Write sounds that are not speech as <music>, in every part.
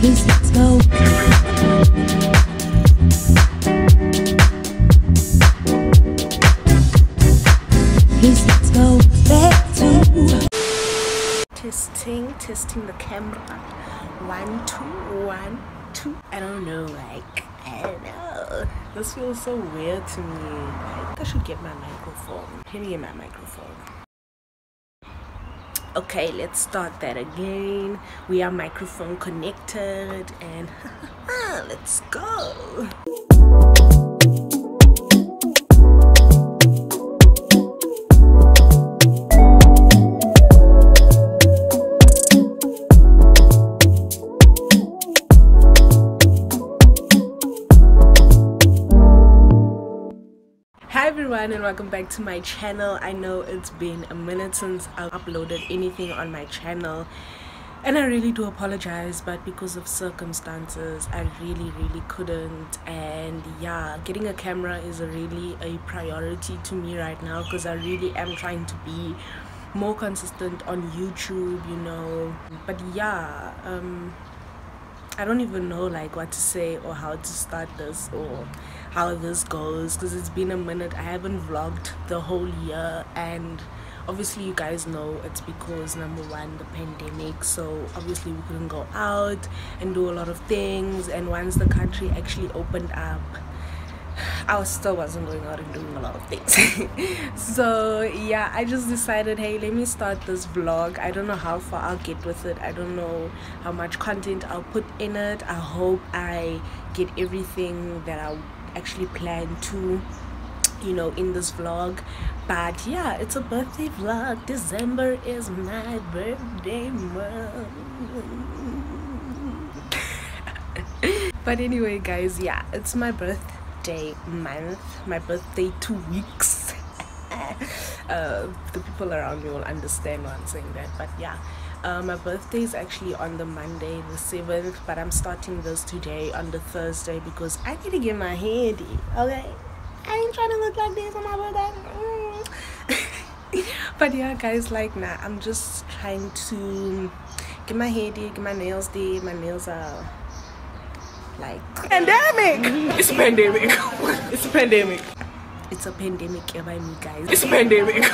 Let's go. Let's go. Back to testing testing the camera. One two one two. I don't know like i don't know. This feels so weird to me. Like i should get my microphone. Let me get my microphone okay let's start that again. We are microphone connected and <laughs> let's go everyone and welcome back to my channel. I know it's been a minute since I uploaded anything on my channel and I really do apologize but because of circumstances I really really couldn't and yeah getting a camera is a really a priority to me right now because I really am trying to be more consistent on YouTube you know but yeah um I don't even know like what to say or how to start this or how this goes because it's been a minute. I haven't vlogged the whole year and obviously you guys know it's because number one the pandemic so obviously we couldn't go out and do a lot of things and once the country actually opened up I was still wasn't going out and doing a lot of things. <laughs> so yeah, I just decided, hey, let me start this vlog. I don't know how far I'll get with it. I don't know how much content I'll put in it. I hope I get everything that I actually plan to you know in this vlog but yeah it's a birthday vlog december is my birthday month <laughs> but anyway guys yeah it's my birthday month my birthday two weeks <laughs> uh, the people around me will understand why i'm saying that but yeah uh, my birthday is actually on the Monday, the 7th, but I'm starting this today on the Thursday because I need to get my hair did, okay? I ain't trying to look like this on my birthday. Mm. <laughs> but yeah, guys, like, nah, I'm just trying to get my hair did, get my nails did. My nails are like <laughs> <laughs> pandemic. It's a pandemic. It's a pandemic. It's a pandemic here by me, guys. It's a pandemic.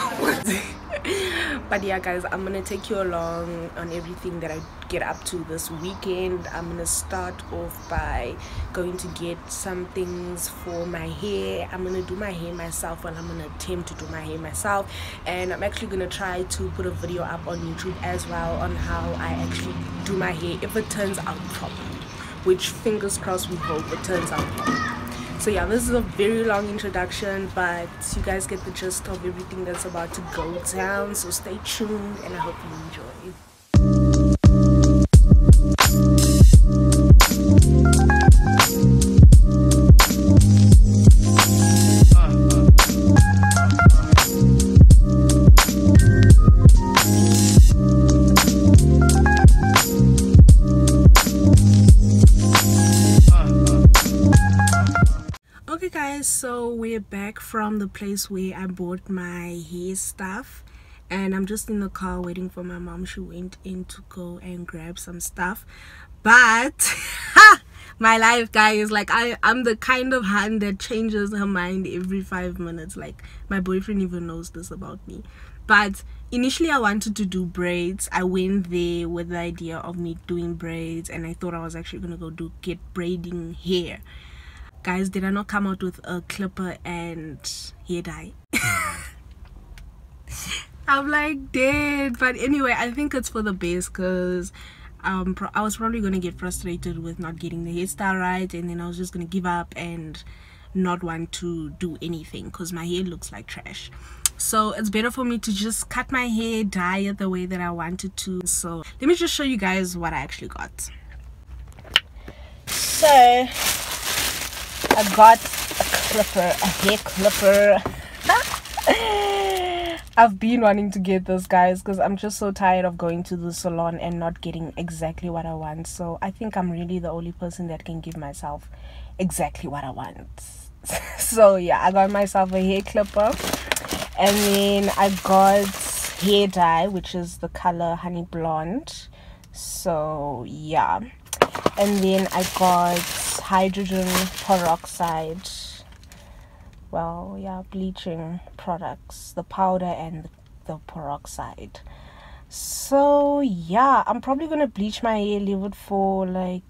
<laughs> but yeah guys i'm gonna take you along on everything that i get up to this weekend i'm gonna start off by going to get some things for my hair i'm gonna do my hair myself and i'm gonna attempt to do my hair myself and i'm actually gonna try to put a video up on youtube as well on how i actually do my hair if it turns out properly which fingers crossed we hope it turns out properly so yeah this is a very long introduction but you guys get the gist of everything that's about to go down so stay tuned and i hope you so we're back from the place where i bought my hair stuff and i'm just in the car waiting for my mom. She went in to go and grab some stuff. But <laughs> my life guys like i i'm the kind of hand that changes her mind every five minutes. Like my boyfriend even knows this about me. But initially i wanted to do braids. I went there with the idea of me doing braids and i thought i was actually gonna go do get braiding hair guys did i not come out with a clipper and hair dye? <laughs> I'm like dead. But anyway i think it's for the best because um i was probably gonna get frustrated with not getting the hairstyle right and then i was just gonna give up and not want to do anything because my hair looks like trash. So it's better for me to just cut my hair dye it the way that i wanted to. So let me just show you guys what i actually got. So I got a clipper, a hair clipper. <laughs> I've been wanting to get this, guys, because I'm just so tired of going to the salon and not getting exactly what I want. So I think I'm really the only person that can give myself exactly what I want. <laughs> so yeah, I got myself a hair clipper, and then I got hair dye, which is the color honey blonde. So yeah and then I got hydrogen peroxide. Well, yeah, bleaching products, the powder and the peroxide. So yeah, I'm probably gonna bleach my hair, leave it for like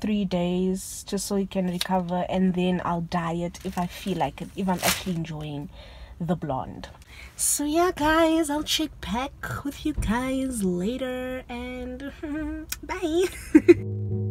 three days just so it can recover, and then I'll dye it if I feel like it, if I'm actually enjoying the blonde. So yeah, guys, I'll check back with you guys later, and <laughs> bye. <laughs>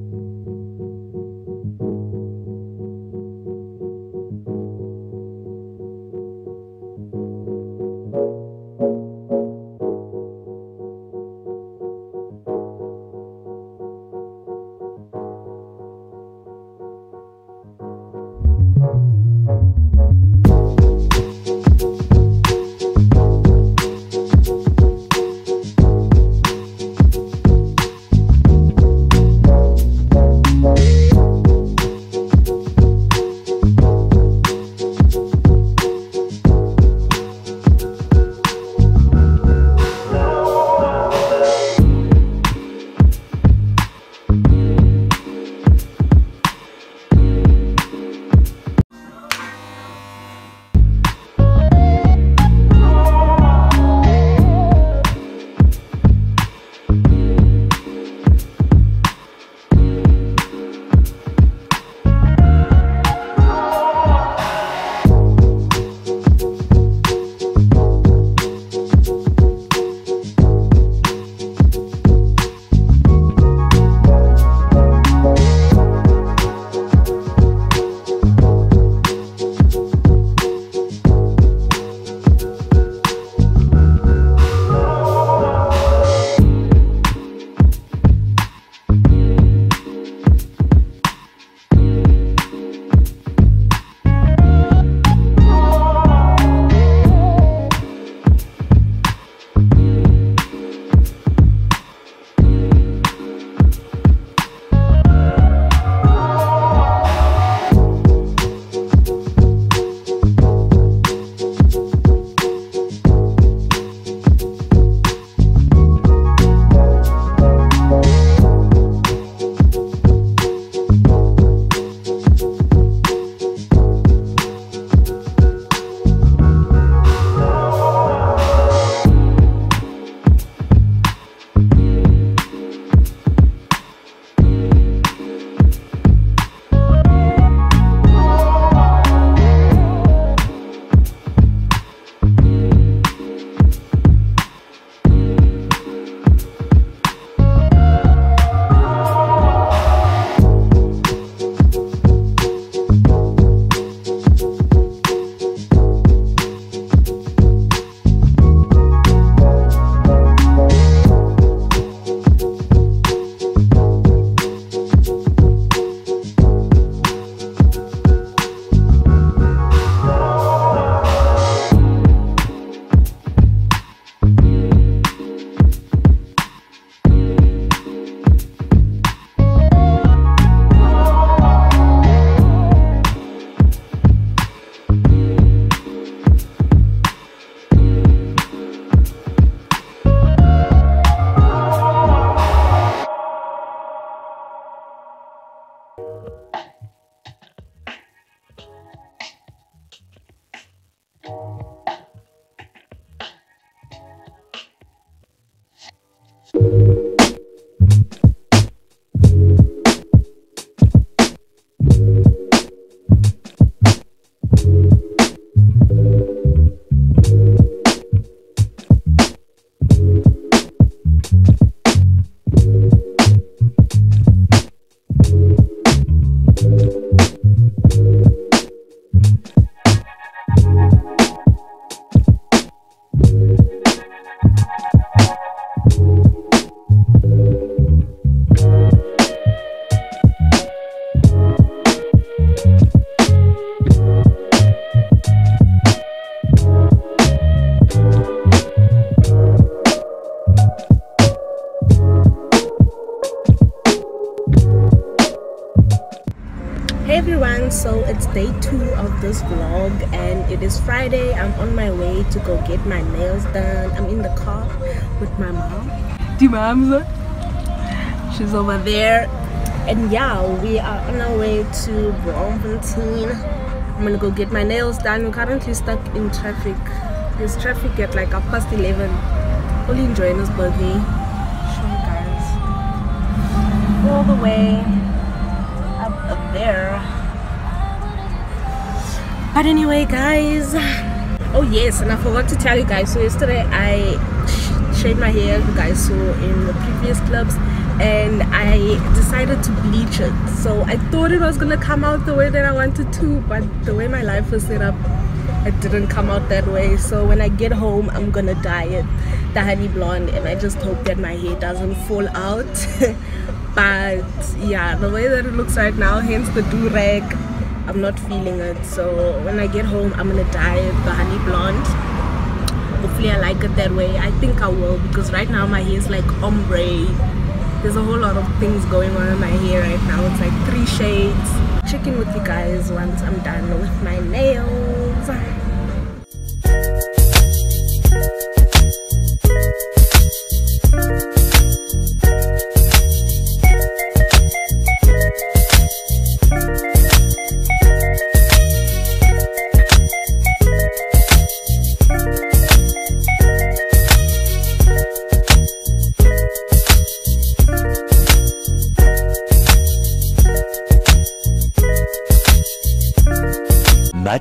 so it's day two of this vlog and it is Friday. I'm on my way to go get my nails done. I'm in the car with my mom. Mom's She's over there. And yeah we are on our way to Bloemfontein I'm gonna go get my nails done. We're currently stuck in traffic. There's traffic at like half past 11 only in Johannesburg show but anyway guys. Oh yes and i forgot to tell you guys. So yesterday i sh- shaved my hair you guys saw in the previous clubs and i decided to bleach it. So i thought it was gonna come out the way that i wanted to but the way my life was set up it didn't come out that way. So when i get home i'm gonna dye it the honey blonde and i just hope that my hair doesn't fall out. <laughs> But yeah the way that it looks right now hence the do-rag i'm not feeling it. So when i get home i'm gonna dye the honey blonde. Hopefully i like it that way. I think i will because right now my hair is like ombre. There's a whole lot of things going on in my hair right now. It's like three shades. Check in with you guys once i'm done with my nails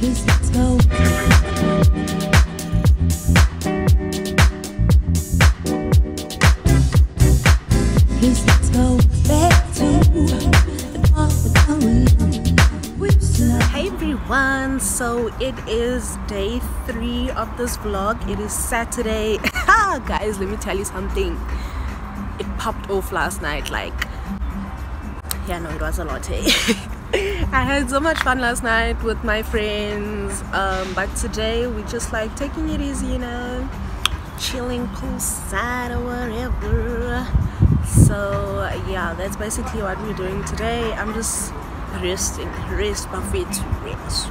Please everyone, so it is day three of this vlog. It is Saturday. <laughs> Guys, let me tell you something. It popped off last night. Like, yeah, no, it was a lot. eh? <laughs> I had so much fun last night with my friends, um, but today we're just like taking it easy, you know, chilling poolside or whatever. So yeah, that's basically what we're doing today. I'm just resting, rest, to rest.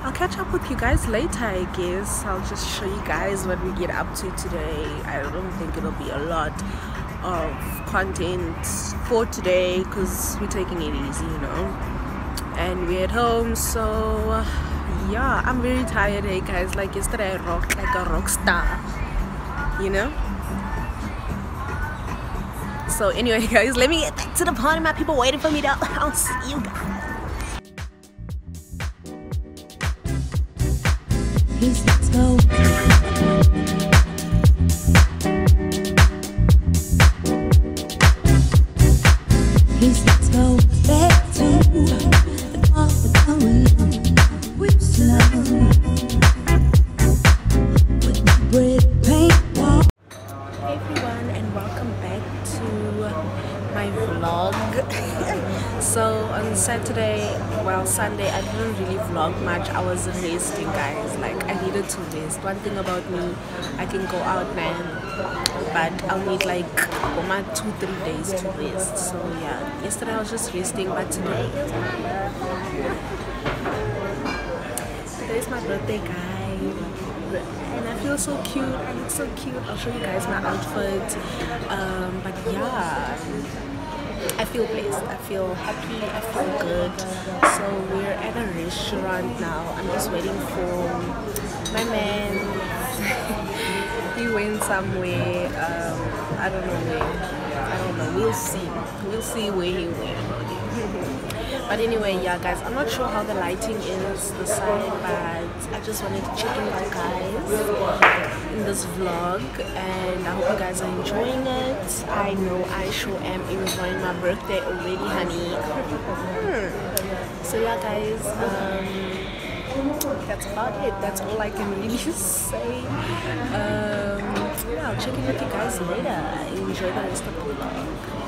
<laughs> I'll catch up with you guys later, I guess. I'll just show you guys what we get up to today. I don't think it'll be a lot of content for today because we're taking it easy, you know. And we're at home, so yeah, I'm very tired, hey guys. Like yesterday, I rocked like a rock star, you know. So anyway, <laughs> guys, let me get back to the party. My people waiting for me. To, <laughs> I'll see you guys. Sunday I didn't really vlog much. I was resting guys. Like I needed to rest. One thing about me I can go out man but I'll need like my two three days to rest. So yeah. Yesterday I was just resting but today today's my birthday guys. And I feel so cute. I look so cute. I'll show you guys my outfit. Um, but yeah I feel blessed. I feel happy. I feel good. So we're at a restaurant now. I'm just waiting for my man. <laughs> he went somewhere. Um, I don't know where. I don't know. We'll see. We'll see where he went. But anyway, yeah, guys. I'm not sure how the lighting is this side, but I just wanted to check in with you guys in this vlog, and I hope you guys are enjoying it. I know I sure am enjoying my birthday already, honey. so yeah, guys. Um, that's about it that's all i can really <laughs> say um yeah i'll check in with you guys later enjoy the rest of the vlog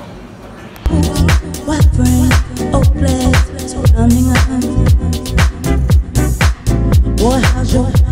What friend, oh bless, surrounding us. Boy, how's your